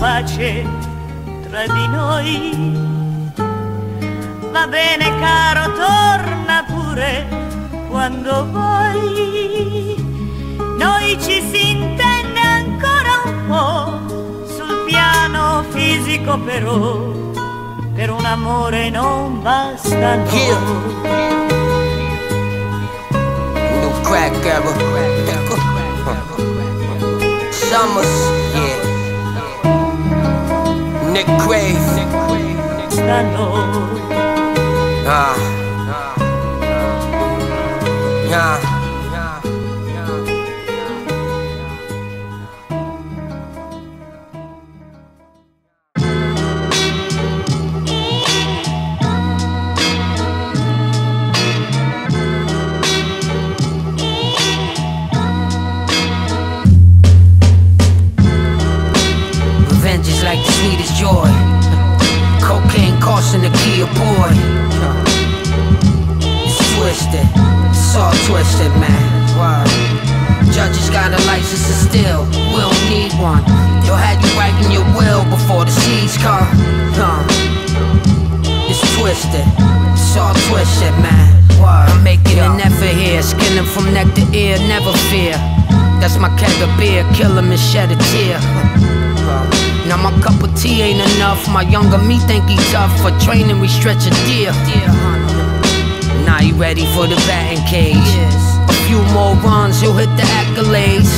pace tra di noi. Va bene caro, torna pure quando vuoi. Noi ci si intende ancora un po' sul piano fisico però, per un amore non basta no. Yeah. New crack era. Summers. Nick. Basta no. Ah. Twisted, man. Wow. Judges got a license to steal, we don't need one. Yo had you writing your will before the seas come. Huh. It's twisted, it's all twisted, man. Wow. I'm making an effort here, skinning from neck to ear, never fear. That's my keg of beer, kill him and shed a tear. Now my cup of tea ain't enough. My younger me think he tough. For training, we stretch a deer. Now you ready for the batting cage. Yes. A few more runs, he'll hit the accolades.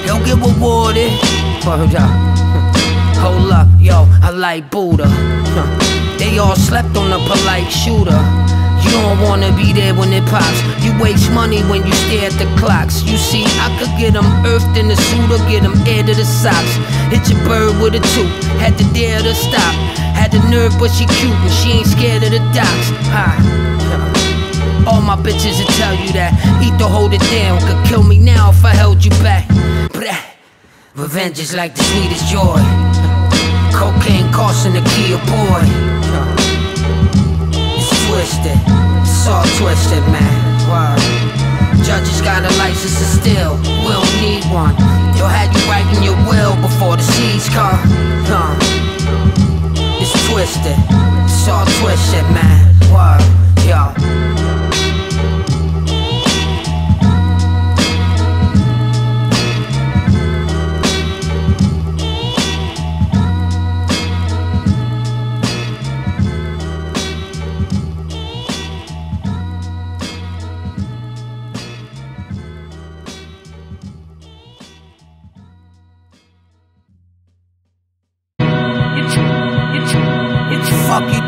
He'll get rewarded. Hold up. Hold up, yo, I like Buddha. They all slept on the polite shooter. You don't wanna be there when it pops. You waste money when you stare at the clocks. You see, I could get them earthed in the suit or get them air to the socks. Hit your bird with a tooth, had to dare to stop. Had the nerve, but she cute and she ain't scared of the docks. Ha. All my bitches will tell you that. Eat to hold it down, could kill me now if I held you back. Revenge is like the sweetest joy. Cocaine costing the key a boy. It's twisted, it's all twisted, man. Wow. Judges got a license to steal, we don't need one. Yo had you writing your will before the seas come. It's twisted, it's all twisted, man. Wow. Yo.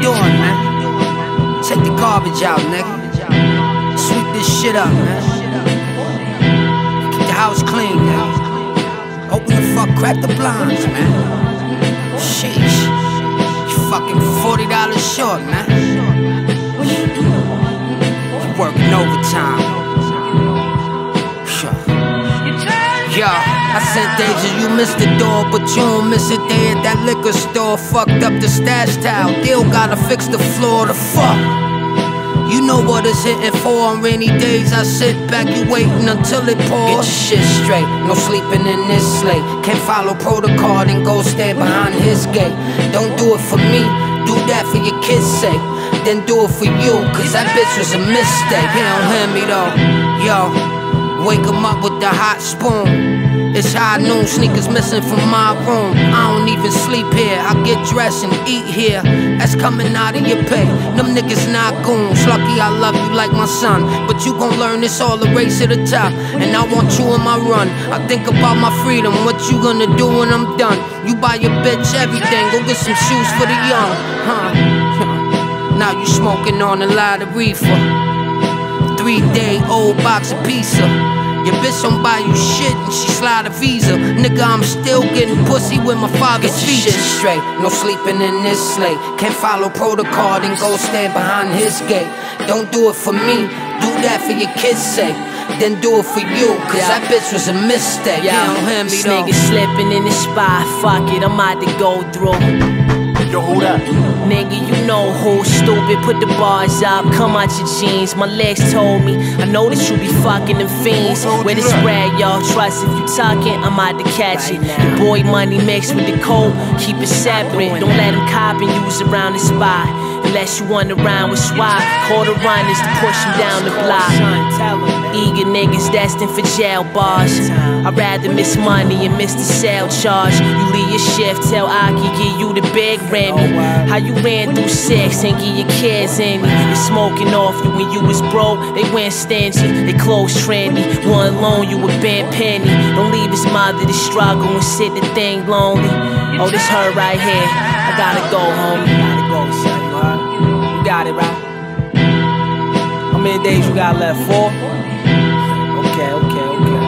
Doing, man? Take the garbage out, nigga. Sweep this shit up, man. Keep the house clean. Open the fuck, crack the blinds, man. Sheesh. You fucking $40 short, man. You working overtime. I sent Deja, you missed the door, but you don't miss it day at that liquor store. Fucked up the stash towel, deal gotta fix the floor, the fuck. You know what it's hitting for on rainy days. I sit back, you waiting until it pours. Get your shit straight, no sleeping in this slate. Can't follow protocol, then go stand behind his gate. Don't do it for me, do that for your kids' sake. Then do it for you, cause that bitch was a mistake. He don't hear me though, yo. Wake him up with the hot spoon. It's high noon, sneakers missing from my room. I don't even sleep here. I get dressed and eat here. That's coming out of your pay. Them niggas not goons. Lucky I love you like my son. But you gon' learn it's all a race to the top. And I want you in my run. I think about my freedom. What you gonna do when I'm done? You buy your bitch everything. Go get some shoes for the young. Huh? Now you smoking on a lot of reefer. Three day old box of pizza. Your bitch don't buy you shit and she slide a visa. Nigga, I'm still getting pussy with my father's Get your shit straight, no sleeping in this slate. Can't follow protocol, then go stand behind his gate. Don't do it for me, do that for your kids' sake. Then do it for you, cause Yeah. that bitch was a mistake. Yo, you don't hear me this nigga slipping in the spot. Fuck it, I'm about to go through. Yo, who that? Nigga, you know who stupid. Put the bars up, come out your jeans. My legs told me. I know that you be fucking them fiends. Where the spread, y'all? Trust if you talking, I'm out to catch it. The boy money mixed with the cold, keep it separate. Don't let him cop and use around the spot. Unless you want to rhyme with swag. Call the runners to push him down the block. Eager niggas destined for jail bars. I'd rather miss money and miss the sale charge. You leave your shift, tell Aki, give you the big Remy. How you ran through six and give your kids any. They smoking off you when you was broke, they went stingy. They clothes trendy. One loan you with Ben Penny. Don't leave his mother to struggle and sit the thing lonely. Oh, this her right here. I gotta go, homie. Got it, right? How many days you got left? Four? Okay, okay, okay.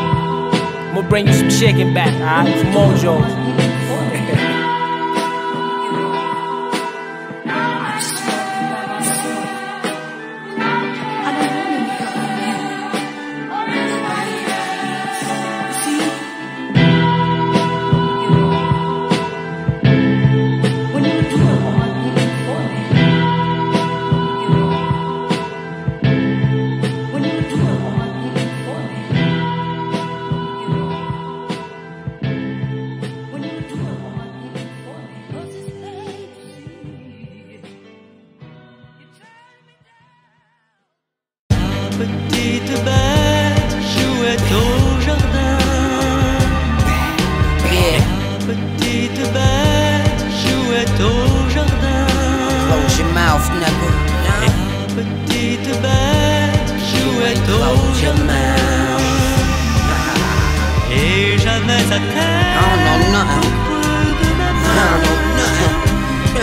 I'm gonna bring you some chicken back, alright? From Mojo's.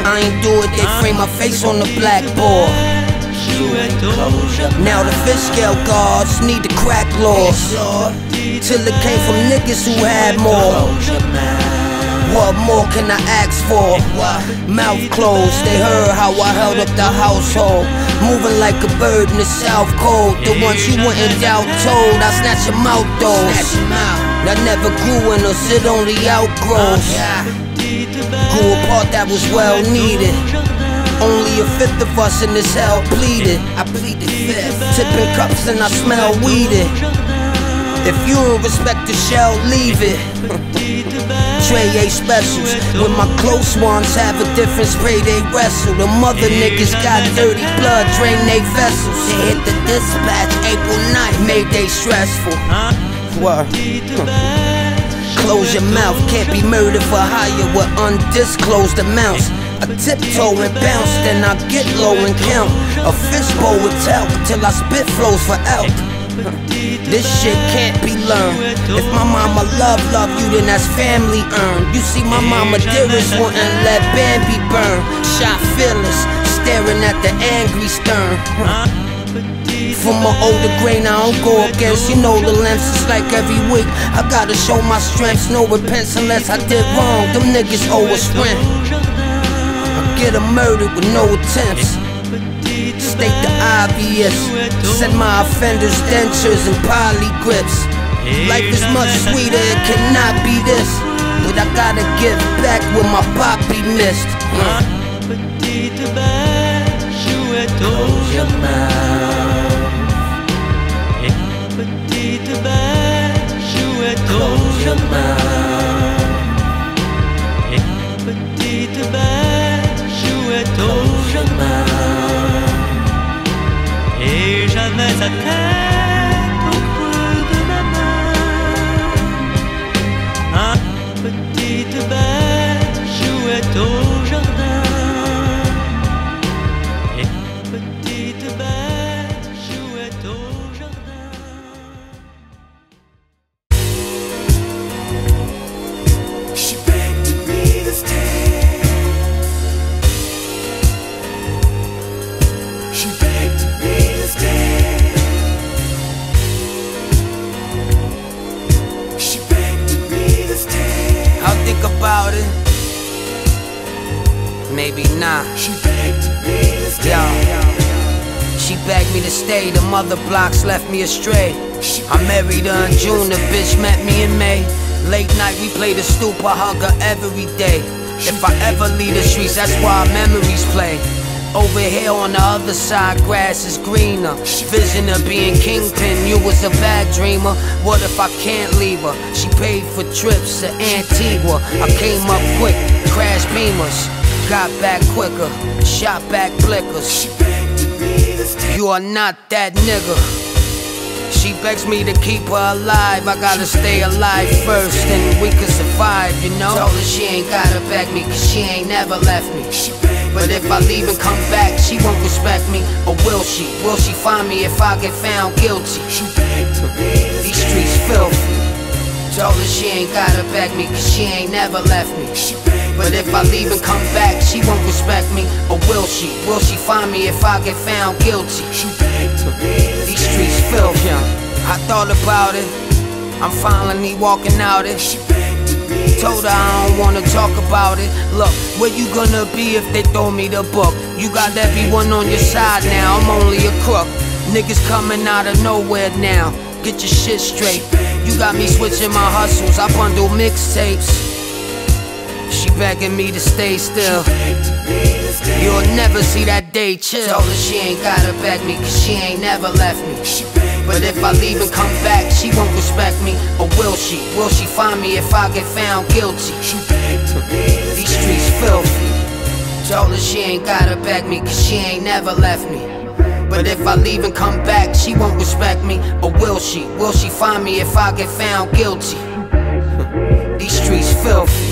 I ain't do it, they frame my face on the blackboard. Jouait au jardin. Now the fish scale guards need the crack laws. Till it came from niggas who had more. What more can I ask for? Mouth closed, they heard how I held up the household. Moving like a bird in the south cold. The ones you wouldn't doubt told, I snatch them out those. That never grew in us, it only outgrows. Uh, Grew a part that was well needed. Only a fifth of us in this hell pleaded. I pleaded fifth. Tipping cups and I smell weeded. If you don't respect the shell, leave it. Trey A specials. When my close ones have a different spray, they wrestle. The mother niggas got dirty blood, drain they vessels. They hit the dispatch April 9th, made they stressful. Word. Hmm. Close your mouth, can't be murdered for hire with undisclosed amounts. I tiptoe and bounce, then I get low and count. A fishbowl with talc till I spit flows for elk. This shit can't be learned. If my mama love love you, then that's family earned. You see, my mama dearest wouldn't let Bambi burn. Shot fearless, staring at the angry stern. From my older grain, I don't go against. You know the lengths, it's like every week. I gotta show my strengths, no repentance unless I did wrong. Them niggas owe us rent. I get them murdered with no attempts. State the obvious. Send my offenders dentures and poly grips. Life is much sweeter, it cannot be this. But I gotta give back what my poppy missed. Petite bête jouait au Your jardin. mouth, Et j'avais sa begged me to stay, the mother blocks left me astray. I married her in June, the bitch met me in May. Late night, we play the stoop, I hug her every day. If I ever leave the streets, that's why memories play. Over here on the other side, grass is greener. Vision of being kingpin, you was a bad dreamer. What if I can't leave her? She paid for trips to Antigua. I came up quick, crash beamers. Got back quicker, shot back blickers. You are not that nigga. She begs me to keep her alive. I gotta stay alive first, then we can survive, you know. Told her she ain't gotta beg me, cause she ain't never left me. But if I leave and come back, she won't respect me. Or will she? Will she find me if I get found guilty? These streets filthy. Told her she ain't gotta beg me, cause she ain't never left me. But if I leave and come back, she won't respect me. Or will she? Will she find me if I get found guilty? These streets filthy. I thought about it. I'm finally walking out it. Told her I don't wanna talk about it. Look, where you gonna be if they throw me the book? You got everyone on your side now, I'm only a crook. Niggas coming out of nowhere now. Get your shit straight. You got me switching my hustles, I bundle mixtapes. She begging me to stay still. You'll never see that day chill. Told her she ain't gotta beg me, cause she ain't never left me. But if I leave and come back, she won't respect me. Or will she? Will she find me if I get found guilty? These streets filthy. Told her she ain't gotta beg me, cause she ain't never left me. But if I leave and come back, she won't respect me. Or will she? Will she find me if I get found guilty? These streets filthy.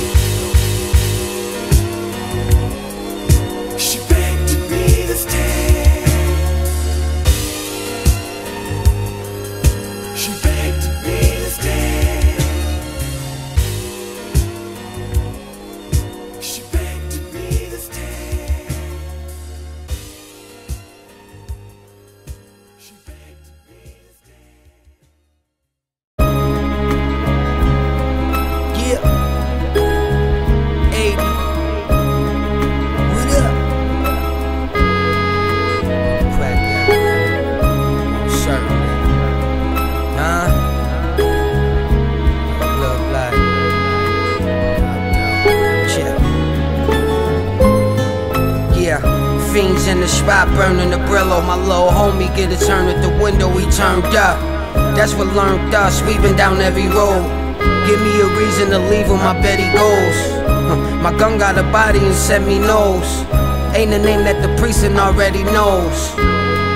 Get a turn at the window, he turned up. That's what learned us, weaving down every road. Give me a reason to leave him, I bet he goes. My gun got a body and said me knows. Ain't a name that the precinct already knows.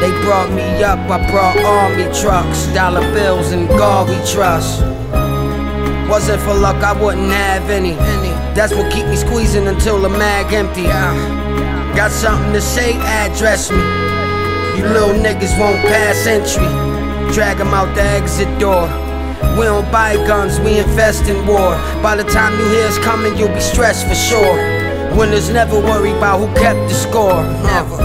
They brought me up, I brought army trucks, dollar bills, and God we trust. Wasn't for luck, I wouldn't have any. That's what keep me squeezing until the mag empty. Got something to say, address me. You little niggas won't pass entry. Drag 'em out the exit door. We don't buy guns, we invest in war. By the time you hear us coming, you'll be stressed for sure. Winners never worry about who kept the score. Never.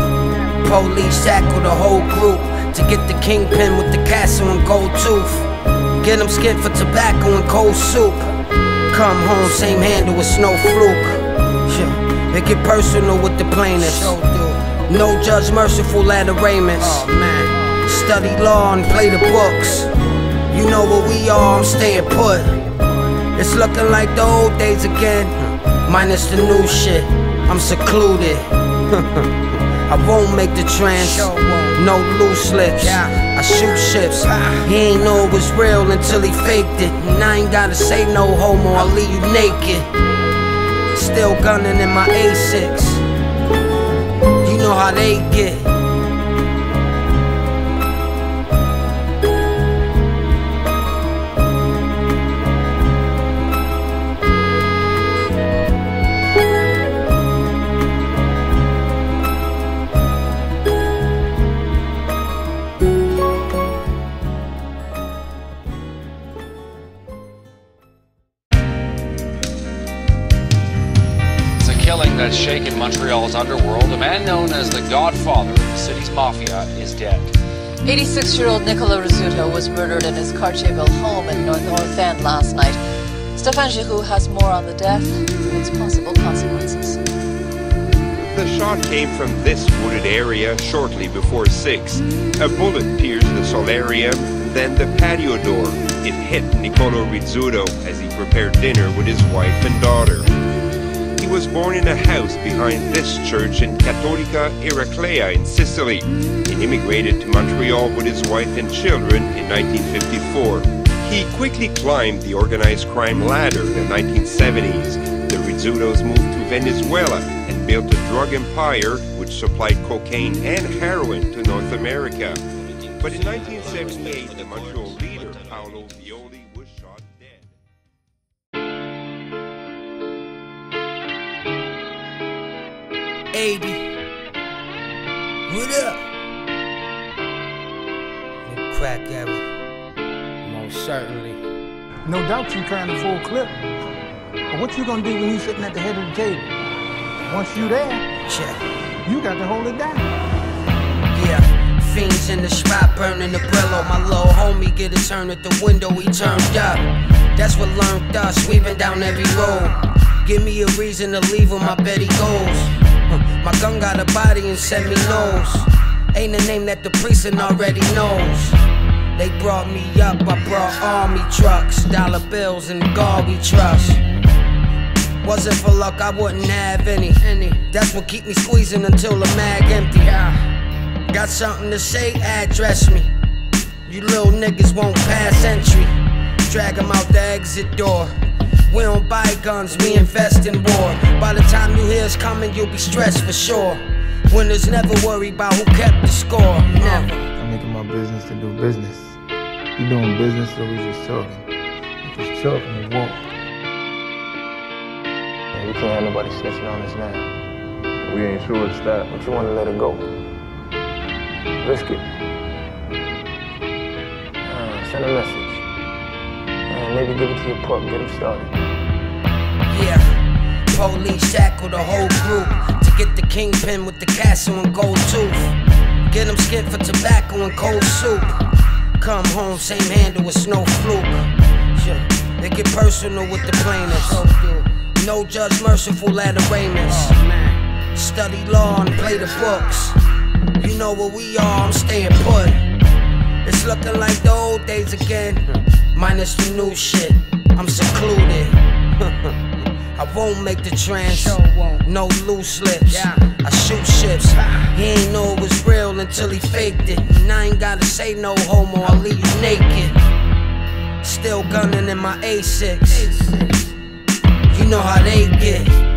Police tackle the whole group to get the kingpin with the castle and gold tooth. Get them skinned for tobacco and cold soup. Come home, same handle with snow fluke. Yeah. Make it personal with the plaintiffs. No judge merciful at arraignments. Oh, Study law and play the books. You know what we are, I'm staying put. It's looking like the old days again. Minus the new shit. I'm secluded. I won't make the trans. No loose lips. I shoot ships. He ain't know it was real until he faked it. And I ain't gotta say no homo, I'll leave you naked. Still gunning in my A6. How they get. That's shaken Montreal's underworld. A man known as the godfather of the city's mafia is dead. 86 year old Nicolo Rizzuto was murdered in his Cartierville home in North North End last night. Stefan Giroux has more on the death and its possible consequences. The shot came from this wooded area shortly before 6. A bullet pierced the solarium, then the patio door. It hit Nicolo Rizzuto as he prepared dinner with his wife and daughter. He was born in a house behind this church in Cattolica Eraclea in Sicily and immigrated to Montreal with his wife and children in 1954. He quickly climbed the organized crime ladder in the 1970s. The Rizzutos moved to Venezuela and built a drug empire which supplied cocaine and heroin to North America. But in 1978, the Montreal leader, Paolo Violi, 80. What up? No crack era. Most certainly. No doubt you carrying a full clip. But what you gonna do when you sitting at the head of the table? Once you there, Check. you got to hold it down. Yeah. Fiends in the spot burning the Brillo. My little homie get a turn at the window, he turned up. That's what learned us, weaving down every road. Give me a reason to leave him, I bet he goes. My gun got a body and sent me nose. Ain't a name that the precinct already knows. They brought me up, I brought army trucks, dollar bills, and God we trust. Wasn't for luck, I wouldn't have any. That's what keep me squeezing until the mag empty. Got something to say, address me. You little niggas won't pass entry. Drag 'em out the exit door. We don't buy guns, we invest in war. By the time you hear us coming, you'll be stressed for sure. Winners never worry about who kept the score. Never. I'm making my business to do business. You doing business or we just talking? We just talking and walk. Man, we can't have nobody snitching on us now. We ain't sure it's that. Don't you want to let it go? Risk it. Uh, send a message. Uh, maybe give it to your pup. Get him started. Yeah. Police shackle the whole group to get the kingpin with the castle and gold tooth. Get him skinned for tobacco and cold soup. Come home, same handle with no fluke. Sure. They get personal with the plaintiffs. No judge merciful at arraignments. Study law and play the books. You know what we are, I'm staying put. It's looking like the old days again, minus the new shit. I'm secluded. I won't make the trans. No loose lips. I shoot ships. He ain't know it was real until he faked it. And I ain't gotta say no homo, I'll leave you naked. Still gunning in my A6. You know how they get.